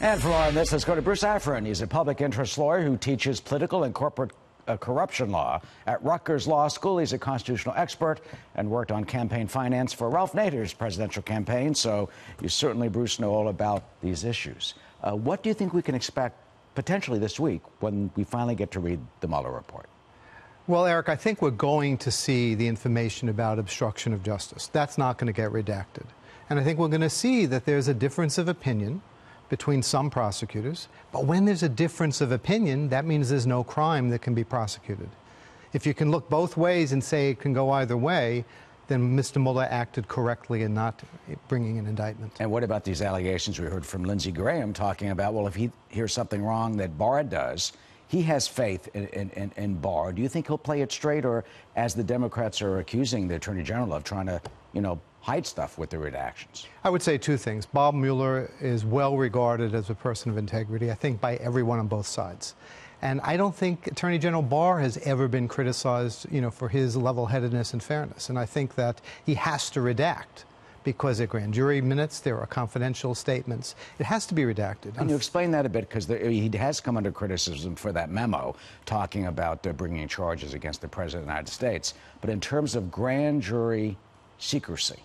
And for more on this, let's go to Bruce Afran. He's a public interest lawyer who teaches political and corporate uh, corruption law at Rutgers Law School. He's a constitutional expert and worked on campaign finance for Ralph Nader's presidential campaign. So you certainly, Bruce, know all about these issues. Uh, what do you think we can expect potentially this week when we finally get to read the Mueller report? Well, Eric, I think we're going to see the information about obstruction of justice. That's not going to get redacted. And I think we're going to see that there's a difference of opinion between some prosecutors. But when there's a difference of opinion, that means there's no crime that can be prosecuted. If you can look both ways and say it can go either way, then Mr. Mueller acted correctly in not bringing an indictment. And what about these allegations we heard from Lindsey Graham talking about, well, if he hears something wrong that Barr does, he has faith in, in, in, Barr. Do you think he'll play it straight, or as the Democrats are accusing the Attorney General of trying to, you know, hide stuff with the redactions? I would say two things. Bob Mueller is well regarded as a person of integrity, I think, by everyone on both sides. And I don't think Attorney General Barr has ever been criticized, you know, for his level-headedness and fairness. And I think that he has to redact because they're grand jury minutes, there are confidential statements. It has to be redacted. Can you explain that a bit? Because he has come under criticism for that memo talking about uh, bringing charges against the President of the United States. But in terms of grand jury secrecy,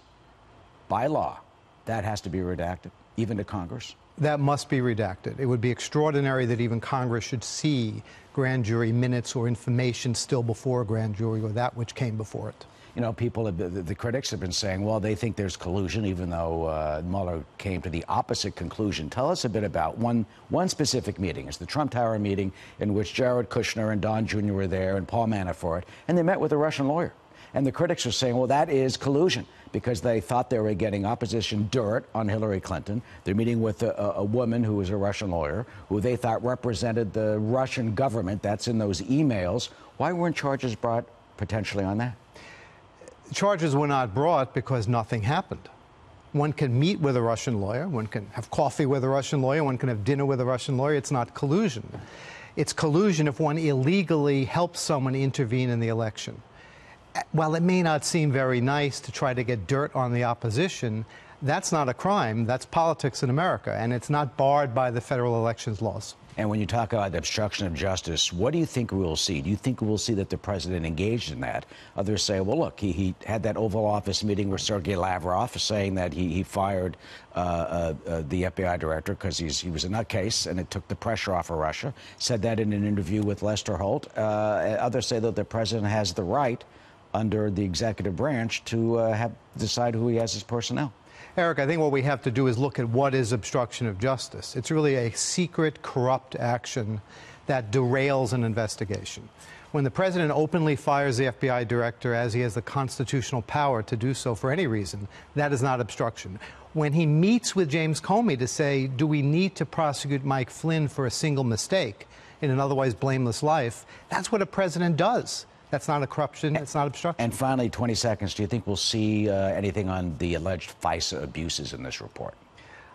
by law, that has to be redacted, even to Congress? That must be redacted. It would be extraordinary that even Congress should see grand jury minutes or information still before a grand jury or that which came before it. You know, people, have, the, the, critics have been saying, well, they think there's collusion, even though uh, Mueller came to the opposite conclusion. Tell us a bit about one, one specific meeting. It's the Trump Tower meeting in which Jared Kushner and Don Jr. were there and Paul Manafort, and they met with a Russian lawyer. And the critics are saying, well, that is collusion because they thought they were getting opposition dirt on Hillary Clinton. They're meeting with a, a woman who is a Russian lawyer who they thought represented the Russian government. That's in those emails. Why weren't charges brought potentially on that? The charges were not brought because nothing happened. One can meet with a Russian lawyer, one can have coffee with a Russian lawyer, one can have dinner with a Russian lawyer. It's not collusion. It's collusion if one illegally helps someone intervene in the election while it may not seem very nice to try to get dirt on the opposition, that's not a crime. That's politics in America, and it's not barred by the federal elections laws. And when you talk about the obstruction of justice, what do you think we will see? Do you think we will see that the president engaged in that? Others say, well, look, he, he had that Oval Office meeting with Sergei Lavrov saying that he, he fired uh, uh, uh, the FBI director because he was a nutcase and it took the pressure off of Russia. Said that in an interview with Lester Holt. Uh, others say that the president has the right under the executive branch to uh, have decide who he has as personnel. Eric, I think what we have to do is look at what is obstruction of justice. It's really a secret, corrupt action that derails an investigation. When the president openly fires the FBI director as he has the constitutional power to do so for any reason, that is not obstruction. When he meets with James Comey to say, do we need to prosecute Mike Flynn for a single mistake in an otherwise blameless life, that's what a president does. That's not a corruption. It's not obstruction. And finally, 20 seconds. Do you think we'll see uh, anything on the alleged FISA abuses in this report?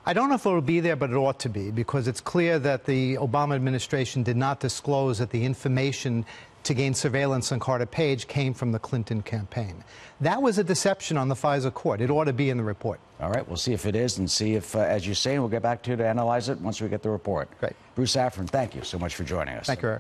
I don't know if it will be there, but it ought to be because it's clear that the Obama administration did not disclose that the information to gain surveillance on Carter Page came from the Clinton campaign. That was a deception on the FISA court. It ought to be in the report. All right, we'll see if it is and see if, uh, as you say, we'll get back to you to analyze it once we get the report. Great. Bruce Afran, thank you so much for joining us. Thank you, Eric.